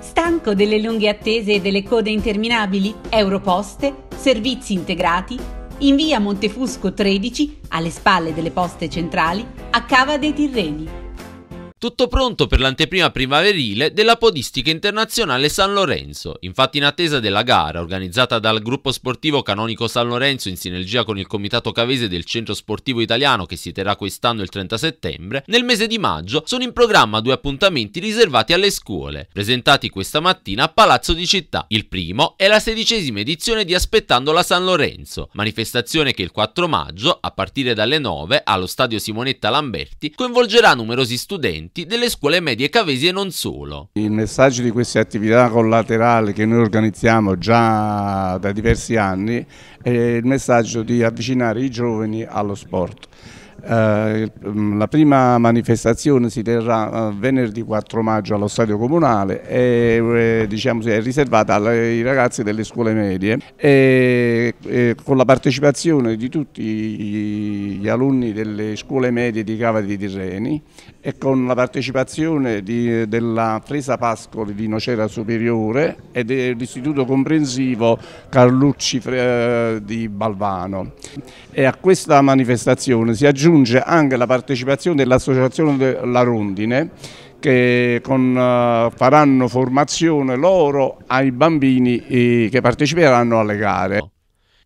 Stanco delle lunghe attese e delle code interminabili? Europoste, servizi integrati, in via Montefusco 13, alle spalle delle poste centrali, a Cava dei Tirreni. Tutto pronto per l'anteprima primaverile della Podistica Internazionale San Lorenzo. Infatti in attesa della gara, organizzata dal gruppo sportivo Canonico San Lorenzo in sinergia con il comitato cavese del Centro Sportivo Italiano che si terrà quest'anno il 30 settembre, nel mese di maggio sono in programma due appuntamenti riservati alle scuole, presentati questa mattina a Palazzo di Città. Il primo è la sedicesima edizione di Aspettando la San Lorenzo, manifestazione che il 4 maggio, a partire dalle 9, allo stadio Simonetta Lamberti, coinvolgerà numerosi studenti docenti delle scuole medie cavesi e non solo. Il messaggio di queste attività collaterali che noi organizziamo già da diversi anni è il messaggio di avvicinare i giovani allo sport. Eh, la prima manifestazione si terrà eh, venerdì 4 maggio allo stadio comunale e eh, diciamo, è riservata ai ragazzi delle scuole medie e, e con la partecipazione di tutti gli alunni delle scuole medie di Cava di Tirreni e con la partecipazione di, della Fresa Pascoli di Nocera Superiore e dell'Istituto Comprensivo Carlucci di Balvano. E a questa manifestazione si aggiunge anche la partecipazione dell'Associazione La Rondine che con, uh, faranno formazione loro ai bambini eh, che parteciperanno alle gare.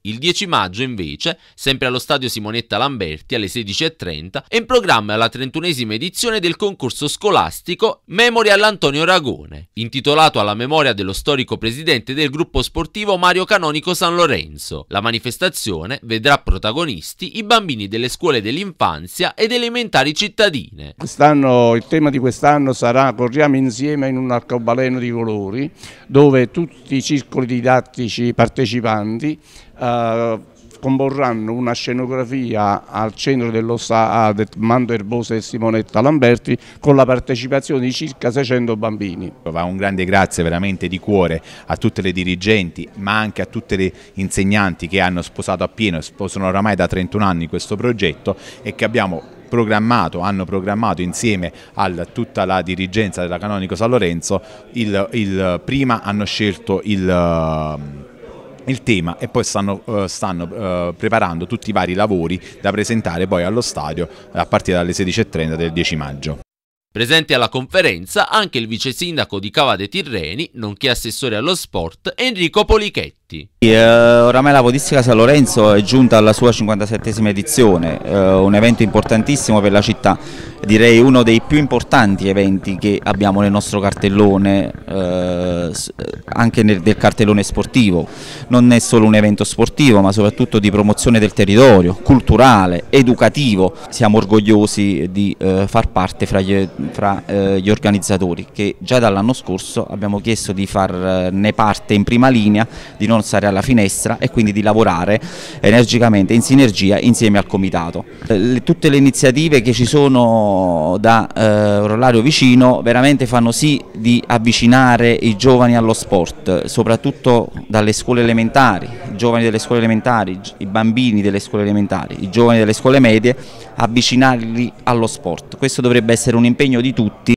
Il 10 maggio, invece, sempre allo stadio Simonetta Lamberti alle 16.30, è in programma la 31esima edizione del concorso scolastico Memorial Antonio Ragone, intitolato alla memoria dello storico presidente del gruppo sportivo Mario Canonico San Lorenzo. La manifestazione vedrà protagonisti i bambini delle scuole dell'infanzia ed elementari cittadine. Il tema di quest'anno sarà Corriamo insieme in un arcobaleno di colori, dove tutti i circoli didattici partecipanti eh, comporranno una scenografia al centro dello stadio del Mando Erbosa e Simonetta Lamberti con la partecipazione di circa 600 bambini. Va un grande grazie veramente di cuore a tutte le dirigenti ma anche a tutte le insegnanti che hanno sposato appieno, sposano oramai da 31 anni questo progetto e che abbiamo programmato, hanno programmato insieme a tutta la dirigenza della Canonico San Lorenzo, il, il, prima hanno scelto il il tema e poi stanno, uh, stanno uh, preparando tutti i vari lavori da presentare poi allo stadio a partire dalle 16.30 del 10 maggio. Presente alla conferenza anche il vice sindaco di Cava dei Tirreni, nonché assessore allo sport, Enrico Polichetti. Eh, oramai la Podistica San Lorenzo è giunta alla sua 57esima edizione, eh, un evento importantissimo per la città direi uno dei più importanti eventi che abbiamo nel nostro cartellone, eh, anche del cartellone sportivo. Non è solo un evento sportivo ma soprattutto di promozione del territorio, culturale, educativo. Siamo orgogliosi di far parte fra, gli, fra gli, organizzatori che già dall'anno scorso abbiamo chiesto di farne parte in prima linea, di non stare alla finestra e quindi di lavorare energicamente in sinergia insieme al comitato. Eh, tutte le iniziative che ci sono da eh, Rollario vicino veramente fanno sì di avvicinare i giovani allo sport, soprattutto dalle scuole elementari, i giovani delle scuole elementari, i bambini delle scuole elementari, i giovani delle scuole medie, avvicinarli allo sport. Questo dovrebbe essere un impegno di tutti.